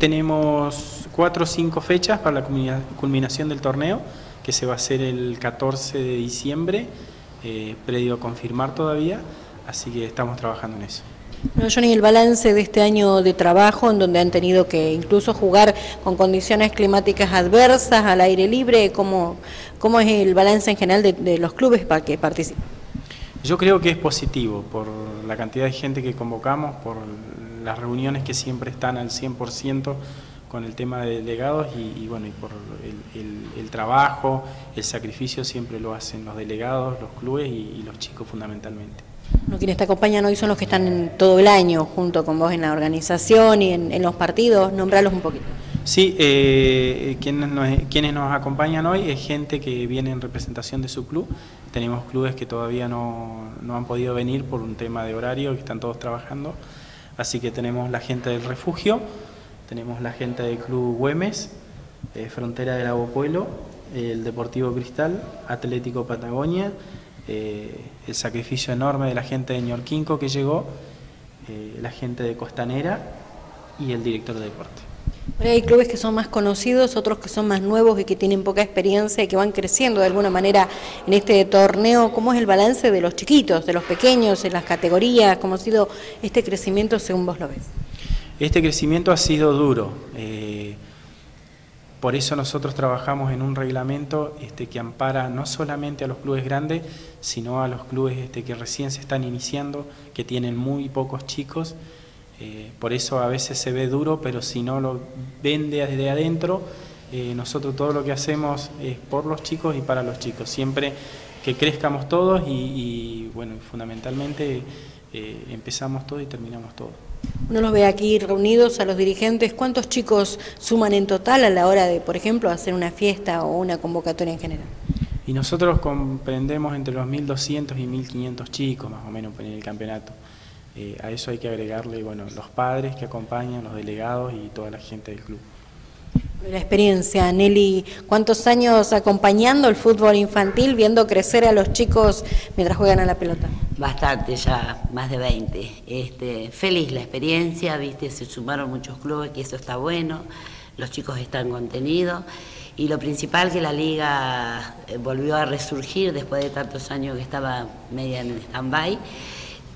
tenemos cuatro o cinco fechas para la culminación del torneo, que se va a hacer el 14 de diciembre, eh, predio a confirmar todavía, así que estamos trabajando en eso. No, Johnny, el balance de este año de trabajo en donde han tenido que incluso jugar con condiciones climáticas adversas, al aire libre, ¿cómo, cómo es el balance en general de, los clubes para que participen? Yo creo que es positivo por la cantidad de gente que convocamos, por las reuniones que siempre están al 100% con el tema de delegados y, bueno, y por el, trabajo, el sacrificio siempre lo hacen los delegados, los clubes y los chicos fundamentalmente. Quienes te acompañan hoy son los que están todo el año junto con vos en la organización y en, los partidos. Nombralos un poquito. Sí, eh, quienes, nos, quienes nos acompañan hoy es gente que viene en representación de su club. Tenemos clubes que todavía no, han podido venir por un tema de horario, que están todos trabajando. Así que tenemos la gente del refugio, tenemos la gente del Club Güemes, eh, Frontera del Agua Pueblo, el Deportivo Cristal, Atlético Patagonia, eh, el sacrificio enorme de la gente de Ñorquinco que llegó, eh, la gente de Costanera y el director de deporte. Hay clubes que son más conocidos, otros que son más nuevos y que tienen poca experiencia y que van creciendo de alguna manera en este torneo. ¿Cómo es el balance de los chiquitos, de los pequeños, en las categorías? ¿Cómo ha sido este crecimiento según vos lo ves? Este crecimiento ha sido duro. Eh, por eso nosotros trabajamos en un reglamento este, que ampara no solamente a los clubes grandes, sino a los clubes este, que recién se están iniciando, que tienen muy pocos chicos. Eh, por eso a veces se ve duro, pero si no lo vende desde adentro, eh, nosotros todo lo que hacemos es por los chicos y para los chicos. Siempre que crezcamos todos y, bueno, fundamentalmente eh, empezamos todo y terminamos todo. Uno los ve aquí reunidos a los dirigentes. ¿Cuántos chicos suman en total a la hora de, por ejemplo, hacer una fiesta o una convocatoria en general? Y nosotros comprendemos entre los 1.200 y 1.500 chicos, más o menos, en el campeonato. Eh, a eso hay que agregarle bueno, los padres que acompañan, los delegados y toda la gente del club. La experiencia, Nelly, ¿cuántos años acompañando el fútbol infantil, viendo crecer a los chicos mientras juegan a la pelota? Bastante, ya más de 20. Este, feliz la experiencia, viste, se sumaron muchos clubes, que eso está bueno, los chicos están contenidos y lo principal que la liga eh, volvió a resurgir después de tantos años que estaba media en stand-by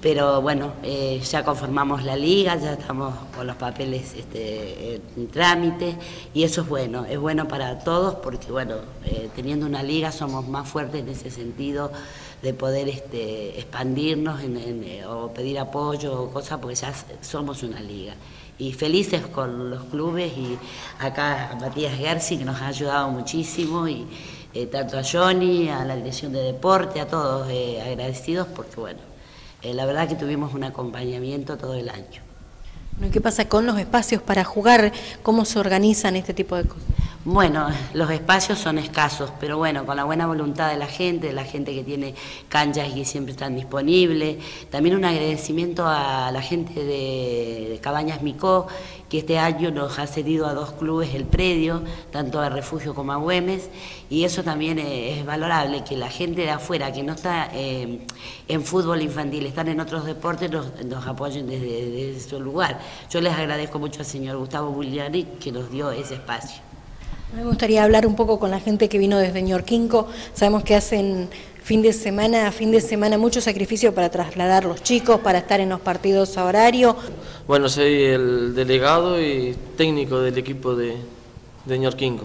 pero bueno, eh, ya conformamos la liga, ya estamos con los papeles este, en trámite y eso es bueno, es bueno para todos porque bueno, eh, teniendo una liga somos más fuertes en ese sentido de poder este, expandirnos eh, o pedir apoyo o cosas porque ya somos una liga. Y felices con los clubes y acá a Matías Gersi que nos ha ayudado muchísimo y tanto a Johnny, a la dirección de deporte, a todos agradecidos porque bueno, eh, la verdad que tuvimos un acompañamiento todo el año. ¿Qué pasa con los espacios para jugar? ¿Cómo se organizan este tipo de cosas? Bueno, los espacios son escasos, pero bueno, con la buena voluntad de la gente, de la gente que tiene canchas y que siempre están disponibles. También un agradecimiento a la gente de Cabañas Micó, que este año nos ha cedido a dos clubes el predio, tanto a Refugio como a Güemes, y eso también es valorable, que la gente de afuera que no está eh, en fútbol infantil, están en otros deportes, nos, apoyen desde, su lugar. Yo les agradezco mucho al señor Gustavo Bugliani que nos dio ese espacio. Me gustaría hablar un poco con la gente que vino desde Ñorquinco. Sabemos que hacen fin de semana a fin de semana mucho sacrificio para trasladar los chicos, para estar en los partidos a horario. Bueno, soy el delegado y técnico del equipo de, de Ñorquinco,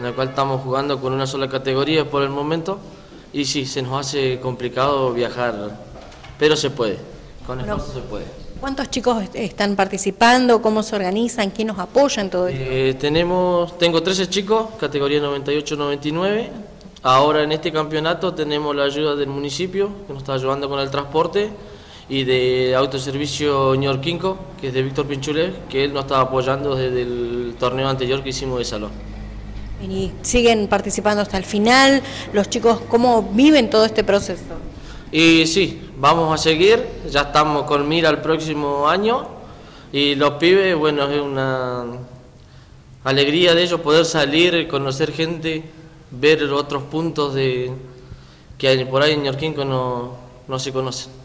en el cual estamos jugando con una sola categoría por el momento y sí, se nos hace complicado viajar, pero se puede, con esfuerzo se puede. ¿Cuántos chicos están participando? ¿Cómo se organizan? ¿Quién nos apoya en todo esto? Eh, tenemos, tengo 13 chicos, categoría 98-99. Ahora en este campeonato tenemos la ayuda del municipio, que nos está ayudando con el transporte, y de Autoservicio Ñorquinco, que es de Víctor Pinchulé, que él nos está apoyando desde el torneo anterior que hicimos de salón. ¿Y siguen participando hasta el final? ¿Los chicos cómo viven todo este proceso? Y sí, vamos a seguir, ya estamos con mira el próximo año y los pibes, bueno, es una alegría de ellos poder salir, conocer gente, ver otros puntos de que por ahí en Ñorquinco no, no se conocen.